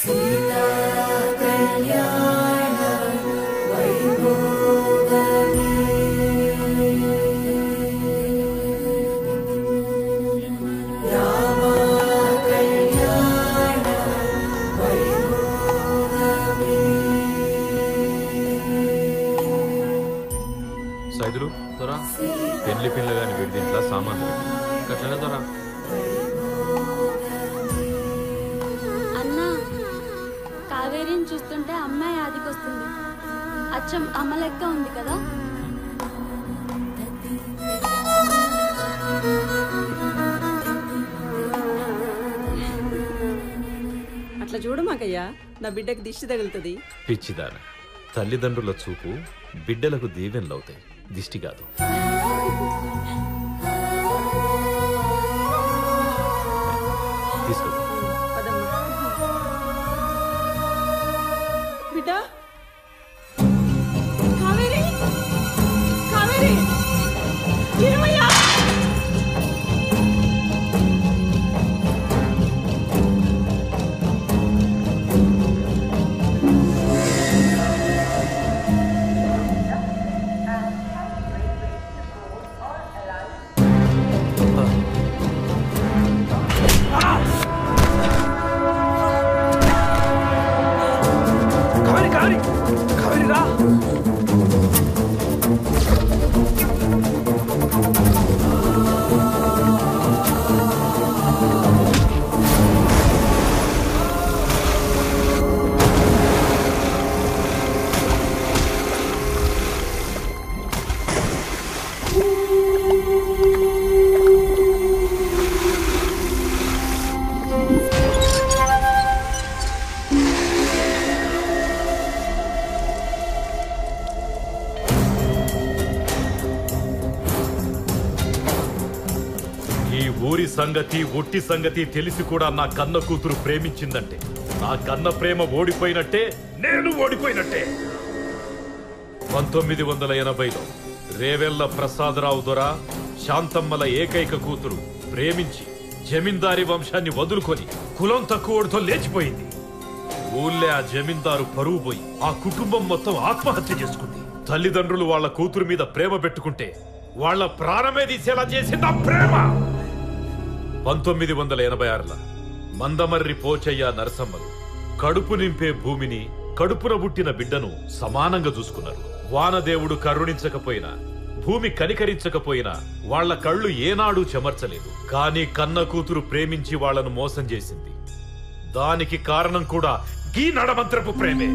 సైదులు త్వర. పెళ్ళి పిల్ల కానీ వీడి దీంట్లో సామాన్లు. కట్లనే త్వర. కావేరిని చూస్తుంటే అమ్మాయి ఆదికొస్తుంది అచ్చం అమ్మ లెక్క ఉంది కదా? అట్లా చూడమాకయ్యా నా బిడ్డకి దిష్టి తగులుతుంది. పిచ్చిదాన తల్లిదండ్రుల చూపు బిడ్డలకు దీవెనలవుతాయి. దిష్టి కాదు. తీసుకో. あり帰りだ Woo! ఊరి సంగతి ఒట్టి సంగతి తెలిసి కూడా నా కన్న కూతురు ప్రేమించిందంటే. నా కన్న ప్రేమ ఓడిపోయినట్టే నేను ఓడిపోయినట్టే. పంతొమ్మిది వందల ఎనభైలో రేవెల్ల ప్రసాదరావు దొర శాంతమ్మల ఏకైక కూతురు ప్రేమించి జమీందారీ వంశాన్ని వదులుకొని కులం తక్కువడితో లేచిపోయింది. ఊళ్ళే ఆ జమీందారు పరువు పోయి ఆ కుటుంబం మొత్తం ఆత్మహత్య చేసుకుంది. తల్లిదండ్రులు వాళ్ళ కూతురు మీద ప్రేమ పెట్టుకుంటే వాళ్ళ ప్రాణమే తీసేలా చేసింది ఆ ప్రేమ. పంతొమ్మిది వందల ఎనభై ఆరుల మందమర్రి పోచయ్య నరసమ్మలు కడుపు నింపే భూమిని కడుపున పుట్టిన బిడ్డను సమానంగా చూసుకున్నారు. వానదేవుడు కరుణించకపోయినా భూమి కనికరించకపోయినా వాళ్ళ కళ్ళు ఏనాడూ చెమర్చలేదు. కానీ కన్న కూతురు ప్రేమించి వాళ్ళను మోసం చేసింది. దానికి కారణం కూడా ఈ నడమంత్రపు ప్రేమే.